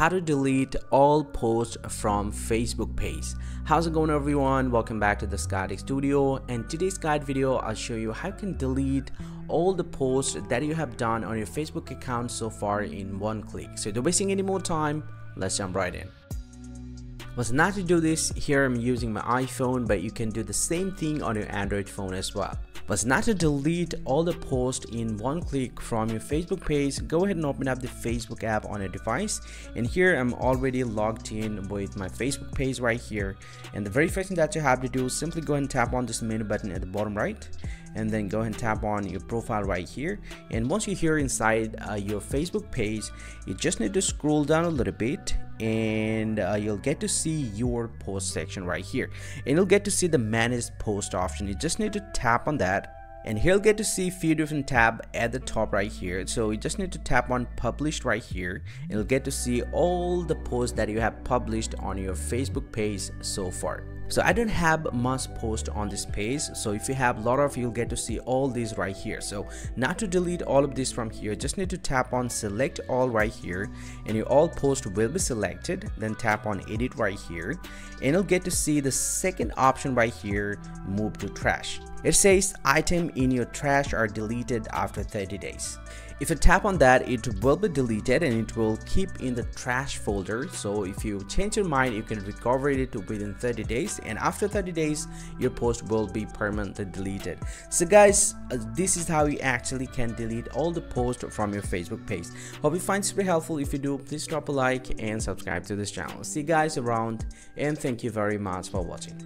how to delete all posts from Facebook page. How's it going everyone? Welcome back to the Sky Tech Studio and today's guide video I'll show you how you can delete all the posts that you have done on your Facebook account so far in one click. So don't wasting any more time, let's jump right in. But not to do this, here I'm using my iPhone but you can do the same thing on your Android phone as well. But not to delete all the posts in one click from your Facebook page, go ahead and open up the Facebook app on your device. And here I'm already logged in with my Facebook page right here. And the very first thing that you have to do is simply go ahead and tap on this menu button at the bottom right and then go ahead and tap on your profile right here and once you're here inside uh, your Facebook page you just need to scroll down a little bit and uh, you'll get to see your post section right here. And you'll get to see the manage post option. You just need to tap on that and he'll get to see few different tab at the top right here. So you just need to tap on published right here and you'll get to see all the posts that you have published on your facebook page so far so i don't have much post on this page. So if you have a lot of you'll get to see all these right here. So not to delete all of this from here just need to tap on select all right here and your all post will be selected. Then tap on edit right here and you'll get to see the second option right here move to trash it says item in your trash are deleted after 30 days. If you tap on that, it will be deleted and it will keep in the trash folder. So if you change your mind, you can recover it within 30 days and after 30 days, your post will be permanently deleted. So guys, uh, this is how you actually can delete all the posts from your Facebook page. Hope you find super helpful. If you do, please drop a like and subscribe to this channel. See you guys around and thank you very much for watching.